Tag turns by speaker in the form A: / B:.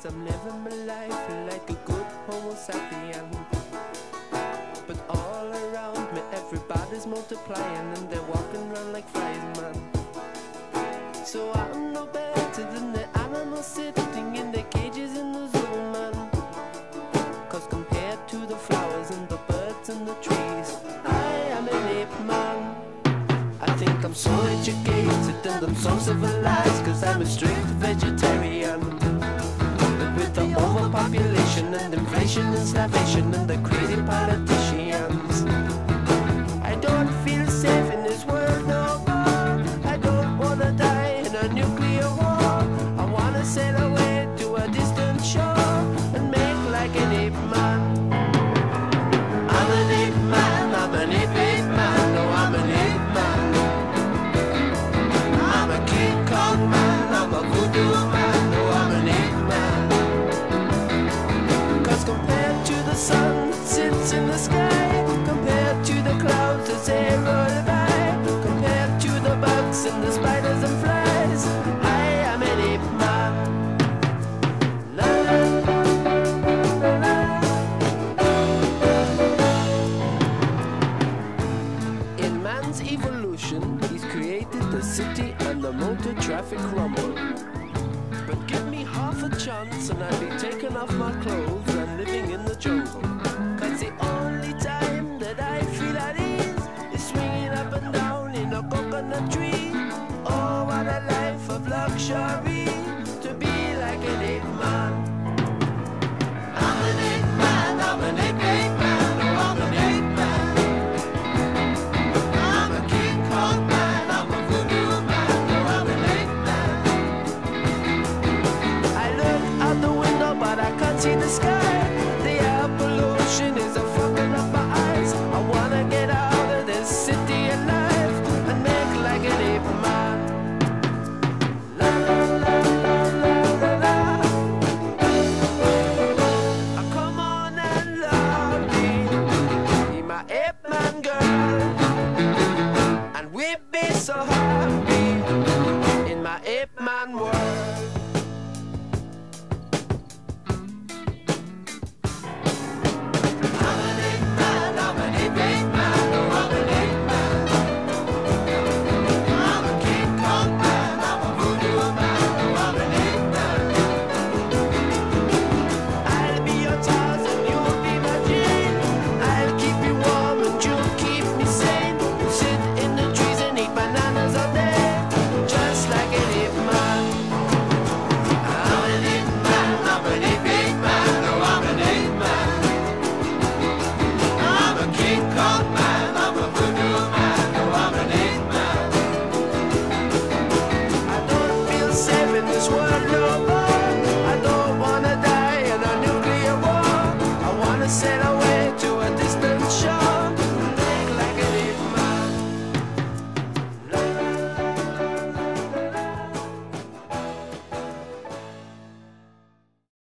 A: Cause I'm living my life like a good homo sapien But all around me everybody's multiplying And they're walking around like flies, man. So I'm no better than the animals sitting in their cages in the zoo, man. Cause compared to the flowers and the birds and the trees I am an ape, man. I think I'm so educated and I'm so civilized Cause I'm a strict vegetarian. inflation and starvation and the crazy politicians. man's evolution, he's created the city and the motor traffic rumble. But give me half a chance and I'd be taking off my clothes and living in the jungle. Cause the only time that I feel at ease is swinging up and down in a coconut tree. Oh, what a life of luxury. said